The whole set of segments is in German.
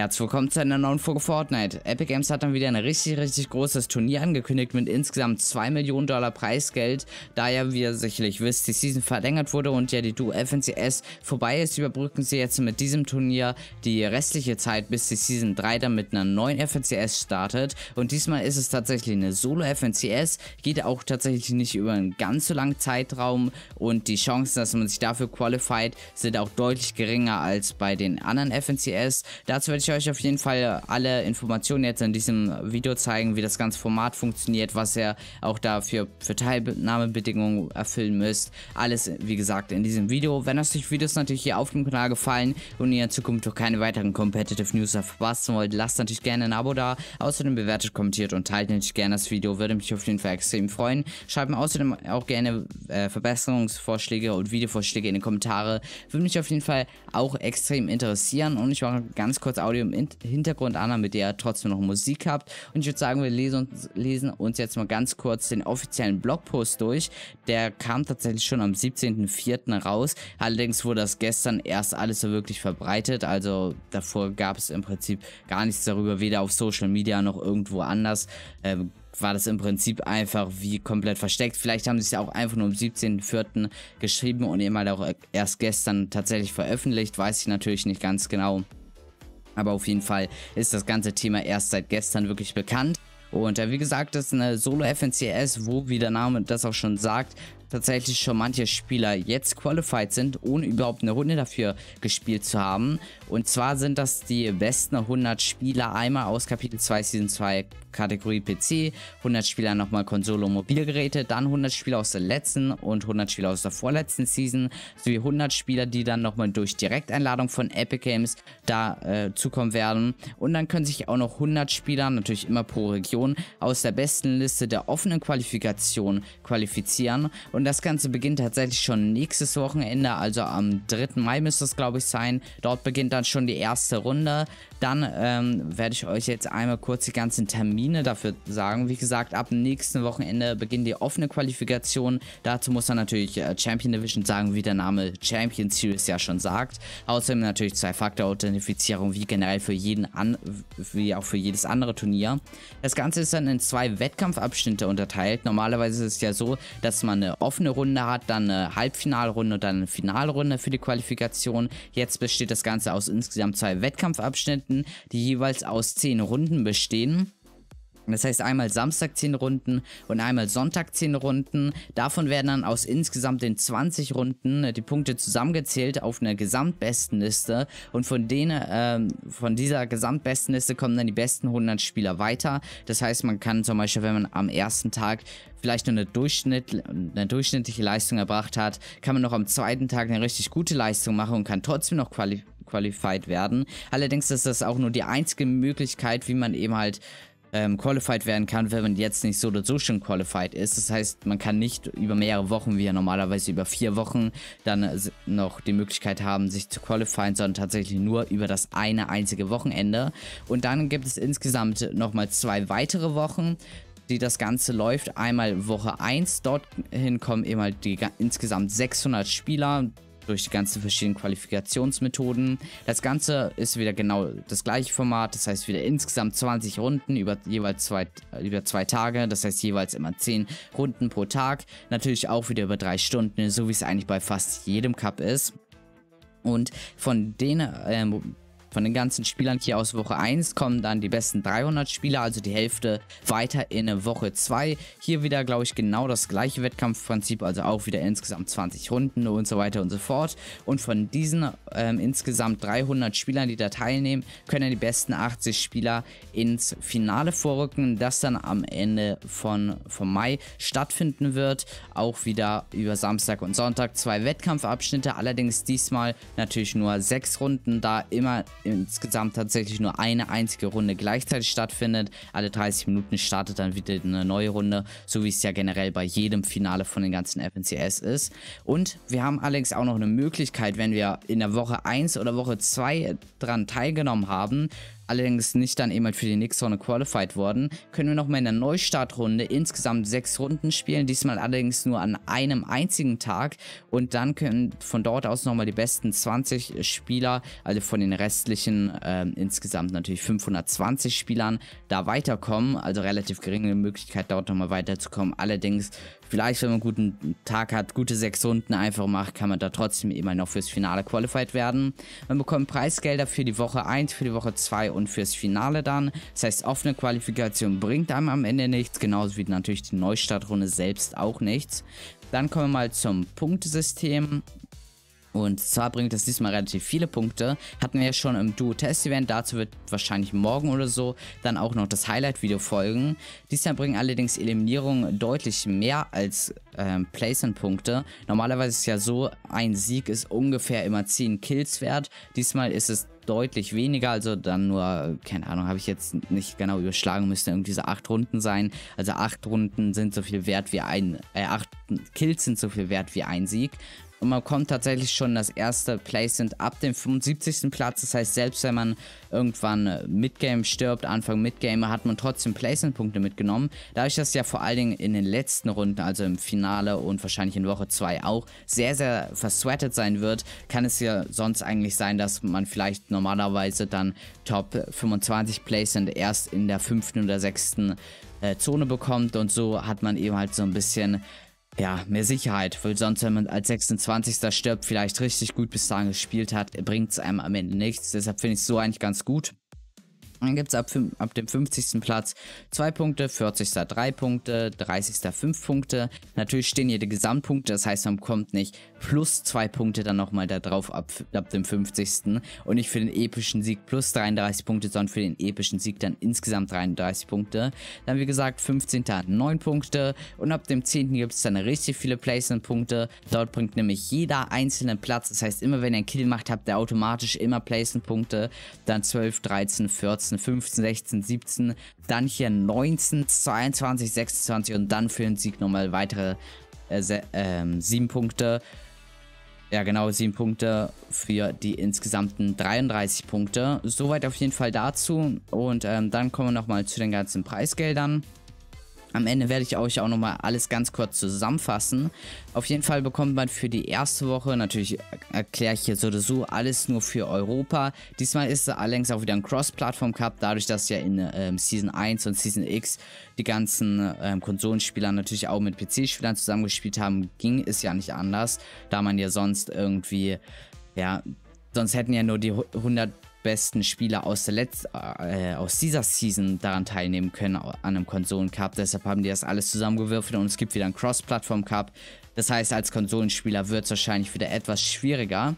Herzlich willkommen zu einer neuen Folge Fortnite. Epic Games hat dann wieder ein richtig, richtig großes Turnier angekündigt mit insgesamt 2 Millionen Dollar Preisgeld. Da ja, wie ihr sicherlich wisst, die Season verlängert wurde und ja die Duo FNCS vorbei ist, überbrücken sie jetzt mit diesem Turnier die restliche Zeit, bis die Season 3 dann mit einer neuen FNCS startet. Und diesmal ist es tatsächlich eine Solo FNCS, geht auch tatsächlich nicht über einen ganz so langen Zeitraum und die Chancen, dass man sich dafür qualified, sind auch deutlich geringer als bei den anderen FNCS. Dazu werde ich euch auf jeden Fall alle Informationen jetzt in diesem Video zeigen, wie das ganze Format funktioniert, was ihr auch dafür für Teilnahmebedingungen erfüllen müsst. Alles, wie gesagt, in diesem Video. Wenn euch die Videos natürlich hier auf dem Kanal gefallen und ihr in Zukunft auch keine weiteren Competitive News verpassen wollt, lasst natürlich gerne ein Abo da. Außerdem bewertet, kommentiert und teilt natürlich gerne das Video. Würde mich auf jeden Fall extrem freuen. Schreibt mir außerdem auch gerne äh, Verbesserungsvorschläge und Videovorschläge in die Kommentare. Würde mich auf jeden Fall auch extrem interessieren. Und ich mache ganz kurz Audio im Hintergrund an, damit ihr trotzdem noch Musik habt. Und ich würde sagen, wir lesen uns, lesen uns jetzt mal ganz kurz den offiziellen Blogpost durch. Der kam tatsächlich schon am 17.04. raus. Allerdings wurde das gestern erst alles so wirklich verbreitet. Also davor gab es im Prinzip gar nichts darüber, weder auf Social Media noch irgendwo anders. Ähm, war das im Prinzip einfach wie komplett versteckt. Vielleicht haben sie es ja auch einfach nur am 17.04. geschrieben und eben halt auch erst gestern tatsächlich veröffentlicht. Weiß ich natürlich nicht ganz genau. Aber auf jeden Fall ist das ganze Thema erst seit gestern wirklich bekannt. Und äh, wie gesagt, das ist eine Solo-FNCS, wo, wie der Name das auch schon sagt, tatsächlich schon manche Spieler jetzt qualified sind, ohne überhaupt eine Runde dafür gespielt zu haben. Und zwar sind das die besten 100 Spieler einmal aus Kapitel 2 Season 2 Kategorie PC, 100 Spieler nochmal Konsole und Mobilgeräte, dann 100 Spieler aus der letzten und 100 Spieler aus der vorletzten Season, sowie 100 Spieler, die dann nochmal durch Direkteinladung von Epic Games da äh, zukommen werden. Und dann können sich auch noch 100 Spieler, natürlich immer pro Region, aus der besten Liste der offenen Qualifikation qualifizieren. Und das Ganze beginnt tatsächlich schon nächstes Wochenende, also am 3. Mai müsste es glaube ich sein. Dort beginnt dann schon die erste Runde. Dann ähm, werde ich euch jetzt einmal kurz die ganzen Termine dafür sagen. Wie gesagt, ab nächsten Wochenende beginnt die offene Qualifikation. Dazu muss man natürlich äh, Champion Division sagen, wie der Name Champion Series ja schon sagt. Außerdem natürlich Zwei-Faktor-Authentifizierung, wie generell für jeden an, wie auch für jedes andere Turnier. Das Ganze ist dann in zwei Wettkampfabschnitte unterteilt. Normalerweise ist es ja so, dass man eine offene Runde hat, dann eine Halbfinalrunde und dann eine Finalrunde für die Qualifikation. Jetzt besteht das Ganze aus insgesamt zwei Wettkampfabschnitten. Die jeweils aus 10 Runden bestehen. Das heißt einmal Samstag 10 Runden und einmal Sonntag 10 Runden. Davon werden dann aus insgesamt den 20 Runden äh, die Punkte zusammengezählt auf einer Gesamtbestenliste. Und von denen, äh, von dieser Gesamtbestenliste kommen dann die besten 100 Spieler weiter. Das heißt, man kann zum Beispiel, wenn man am ersten Tag vielleicht nur eine, Durchschnitt, eine durchschnittliche Leistung erbracht hat, kann man noch am zweiten Tag eine richtig gute Leistung machen und kann trotzdem noch quali qualified werden. Allerdings ist das auch nur die einzige Möglichkeit, wie man eben halt ähm, qualified werden kann, wenn man jetzt nicht so oder so schon qualified ist. Das heißt, man kann nicht über mehrere Wochen, wie ja normalerweise über vier Wochen, dann noch die Möglichkeit haben, sich zu qualifizieren, sondern tatsächlich nur über das eine einzige Wochenende. Und dann gibt es insgesamt nochmal zwei weitere Wochen die das Ganze läuft. Einmal Woche 1, dorthin kommen halt die insgesamt 600 Spieler durch die ganzen verschiedenen Qualifikationsmethoden. Das Ganze ist wieder genau das gleiche Format, das heißt wieder insgesamt 20 Runden über jeweils zwei, über zwei Tage, das heißt jeweils immer 10 Runden pro Tag. Natürlich auch wieder über drei Stunden, so wie es eigentlich bei fast jedem Cup ist. Und von denen ähm, von den ganzen Spielern hier aus Woche 1 kommen dann die besten 300 Spieler, also die Hälfte weiter in Woche 2. Hier wieder, glaube ich, genau das gleiche Wettkampfprinzip, also auch wieder insgesamt 20 Runden und so weiter und so fort. Und von diesen ähm, insgesamt 300 Spielern, die da teilnehmen, können die besten 80 Spieler ins Finale vorrücken, das dann am Ende von, vom Mai stattfinden wird. Auch wieder über Samstag und Sonntag zwei Wettkampfabschnitte, allerdings diesmal natürlich nur sechs Runden, da immer insgesamt tatsächlich nur eine einzige Runde gleichzeitig stattfindet. Alle 30 Minuten startet dann wieder eine neue Runde, so wie es ja generell bei jedem Finale von den ganzen FNCS ist. Und wir haben allerdings auch noch eine Möglichkeit, wenn wir in der Woche 1 oder Woche 2 dran teilgenommen haben, allerdings nicht dann eben halt für die nächste Runde qualified worden, können wir nochmal in der Neustartrunde insgesamt sechs Runden spielen, diesmal allerdings nur an einem einzigen Tag. Und dann können von dort aus nochmal die besten 20 Spieler, also von den restlichen äh, insgesamt natürlich 520 Spielern, da weiterkommen, also relativ geringe Möglichkeit dort nochmal weiterzukommen, allerdings Vielleicht, wenn man einen guten Tag hat, gute sechs Runden einfach macht, kann man da trotzdem immer noch fürs Finale qualified werden. Man bekommt Preisgelder für die Woche 1, für die Woche 2 und fürs Finale dann. Das heißt, offene Qualifikation bringt einem am Ende nichts, genauso wie natürlich die Neustartrunde selbst auch nichts. Dann kommen wir mal zum Punktesystem. Und zwar bringt es diesmal relativ viele Punkte. Hatten wir ja schon im Duo-Test-Event. Dazu wird wahrscheinlich morgen oder so dann auch noch das Highlight-Video folgen. Diesmal bringen allerdings Eliminierungen deutlich mehr als ähm, Placement-Punkte. Normalerweise ist es ja so, ein Sieg ist ungefähr immer 10 Kills wert. Diesmal ist es deutlich weniger, also dann nur, keine Ahnung, habe ich jetzt nicht genau überschlagen, müssten irgendwie so 8 Runden sein. Also 8 Runden sind so viel wert wie ein, äh, 8 Kills sind so viel wert wie ein Sieg. Und man kommt tatsächlich schon das erste Placement ab dem 75. Platz. Das heißt, selbst wenn man irgendwann Midgame stirbt, Anfang Midgame, hat man trotzdem Placement-Punkte mitgenommen. Dadurch, dass ja vor allen Dingen in den letzten Runden, also im Finale und wahrscheinlich in Woche 2 auch, sehr, sehr versweatet sein wird, kann es ja sonst eigentlich sein, dass man vielleicht normalerweise dann Top 25 Placement erst in der fünften oder sechsten äh, Zone bekommt. Und so hat man eben halt so ein bisschen ja, mehr Sicherheit, weil sonst, wenn man als 26. stirbt, vielleicht richtig gut bis dahin gespielt hat, bringt es einem am Ende nichts. Deshalb finde ich es so eigentlich ganz gut. Dann gibt es ab, ab, dem 50. Platz 2 Punkte, 40. 3 Punkte, 30. 5 Punkte. Natürlich stehen hier die Gesamtpunkte, das heißt, man bekommt nicht plus 2 Punkte dann nochmal da drauf ab, ab dem 50. Und nicht für den epischen Sieg plus 33 Punkte, sondern für den epischen Sieg dann insgesamt 33 Punkte. Dann wie gesagt 15. 9 Punkte und ab dem 10. gibt es dann richtig viele Placement-Punkte. Dort bringt nämlich jeder einzelne Platz, das heißt immer wenn ihr einen Kill macht, habt ihr automatisch immer Placement-Punkte. Dann 12, 13, 14. 14, 15, 16, 17, dann hier 19, 22, 26 und dann für den Sieg nochmal weitere äh, äh, 7 Punkte. Ja, genau, 7 Punkte für die insgesamten 33 Punkte. Soweit auf jeden Fall dazu. Und ähm, dann kommen wir nochmal zu den ganzen Preisgeldern. Am Ende werde ich euch auch nochmal alles ganz kurz zusammenfassen. Auf jeden Fall bekommt man für die erste Woche, natürlich erkläre ich hier so oder so, alles nur für Europa. Diesmal ist es allerdings auch wieder ein Cross-Plattform-Cup, dadurch, dass ja in ähm, Season 1 und Season X die ganzen ähm, Konsolenspieler natürlich auch mit PC-Spielern zusammengespielt haben, ging es ja nicht anders, da man ja sonst irgendwie, ja, sonst hätten ja nur die 100 besten Spieler aus, der Letz äh, aus dieser Season daran teilnehmen können an einem Konsolen-Cup. Deshalb haben die das alles zusammengewürfelt und es gibt wieder einen Cross-Plattform-Cup. Das heißt, als Konsolenspieler wird es wahrscheinlich wieder etwas schwieriger.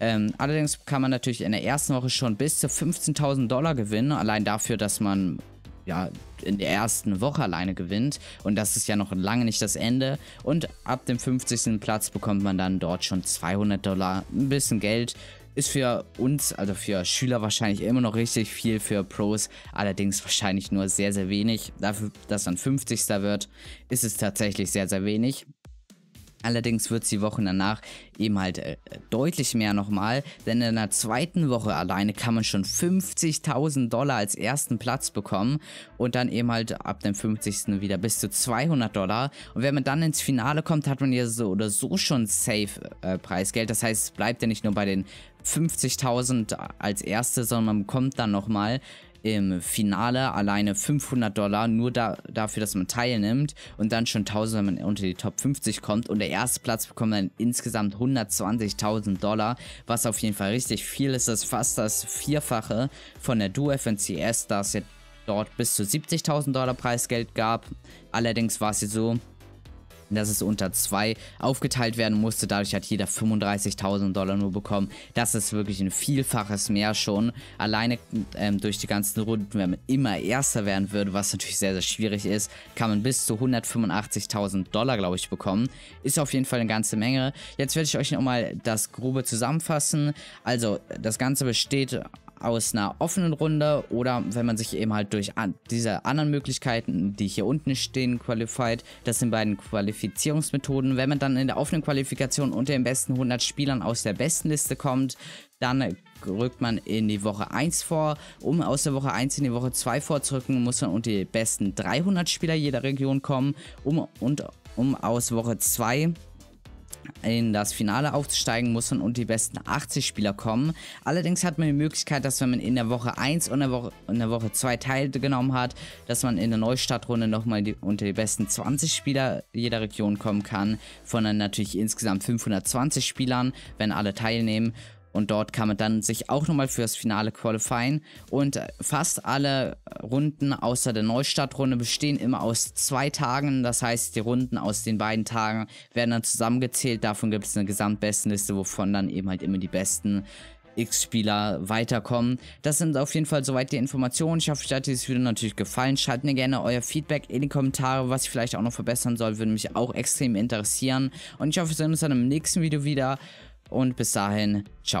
Ähm, allerdings kann man natürlich in der ersten Woche schon bis zu 15.000 Dollar gewinnen, allein dafür, dass man ja, in der ersten Woche alleine gewinnt. Und das ist ja noch lange nicht das Ende. Und ab dem 50. Platz bekommt man dann dort schon 200 Dollar, ein bisschen Geld ist für uns, also für Schüler wahrscheinlich immer noch richtig viel, für Pros allerdings wahrscheinlich nur sehr, sehr wenig. Dafür, dass man 50. wird, ist es tatsächlich sehr, sehr wenig. Allerdings wird es die Wochen danach eben halt äh, deutlich mehr nochmal, denn in der zweiten Woche alleine kann man schon 50.000 Dollar als ersten Platz bekommen und dann eben halt ab dem 50. wieder bis zu 200 Dollar. Und wenn man dann ins Finale kommt, hat man ja so oder so schon Safe äh, Preisgeld. Das heißt, es bleibt ja nicht nur bei den 50.000 als erste, sondern man bekommt dann nochmal im Finale alleine 500 Dollar, nur da, dafür, dass man teilnimmt und dann schon 1000, wenn man unter die Top 50 kommt. Und der erste Platz bekommt dann insgesamt 120.000 Dollar, was auf jeden Fall richtig viel ist, das ist fast das Vierfache von der Duo FNCS, da es ja dort bis zu 70.000 Dollar Preisgeld gab, allerdings war es jetzt so, dass es unter zwei aufgeteilt werden musste. Dadurch hat jeder 35.000 Dollar nur bekommen. Das ist wirklich ein Vielfaches mehr schon. Alleine ähm, durch die ganzen Runden, wenn man immer Erster werden würde, was natürlich sehr, sehr schwierig ist, kann man bis zu 185.000 Dollar, glaube ich, bekommen. Ist auf jeden Fall eine ganze Menge. Jetzt werde ich euch nochmal das Grobe zusammenfassen. Also, das Ganze besteht aus einer offenen Runde oder wenn man sich eben halt durch an diese anderen Möglichkeiten, die hier unten stehen, qualified, das sind beiden Qualifizierungsmethoden. Wenn man dann in der offenen Qualifikation unter den besten 100 Spielern aus der besten Liste kommt, dann rückt man in die Woche 1 vor. Um aus der Woche 1 in die Woche 2 vorzurücken, muss man unter die besten 300 Spieler jeder Region kommen. Um, und um aus Woche 2 in das Finale aufzusteigen, muss man unter die besten 80 Spieler kommen. Allerdings hat man die Möglichkeit, dass wenn man in der Woche 1 und in der Woche 2 teilgenommen hat, dass man in der Neustartrunde nochmal die, unter die besten 20 Spieler jeder Region kommen kann. Von dann natürlich insgesamt 520 Spielern, wenn alle teilnehmen. Und dort kann man dann sich auch nochmal für das Finale qualifizieren. Und fast alle Runden außer der Neustartrunde bestehen immer aus zwei Tagen. Das heißt, die Runden aus den beiden Tagen werden dann zusammengezählt. Davon gibt es eine Gesamtbestenliste, wovon dann eben halt immer die besten X-Spieler weiterkommen. Das sind auf jeden Fall soweit die Informationen. Ich hoffe, euch hat dieses Video natürlich gefallen. Schreibt mir gerne euer Feedback in die Kommentare, was ich vielleicht auch noch verbessern soll. Würde mich auch extrem interessieren. Und ich hoffe, wir sehen uns dann im nächsten Video wieder. Und bis dahin, ciao.